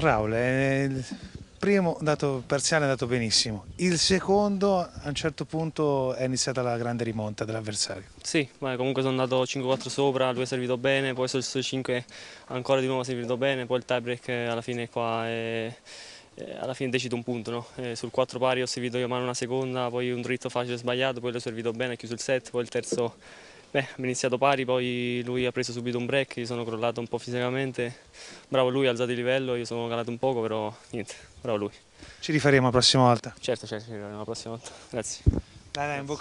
Raul, eh, il primo dato, parziale è andato benissimo, il secondo a un certo punto è iniziata la grande rimonta dell'avversario. Sì, ma comunque sono andato 5-4 sopra, lui ha servito bene, poi sul 5 ancora di nuovo ha servito bene, poi il tie break alla fine qua è, è alla fine decido un punto, no? sul 4 pari ho servito io mano una seconda, poi un dritto facile sbagliato, poi l'ho servito bene, ho chiuso il set, poi il terzo Beh, abbiamo iniziato pari, poi lui ha preso subito un break, io sono crollato un po' fisicamente. Bravo lui, ha alzato il livello, io sono calato un poco, però niente, bravo lui. Ci rifaremo la prossima volta. Certo, certo, ci rifaremo la prossima volta. Grazie. Dai, dai,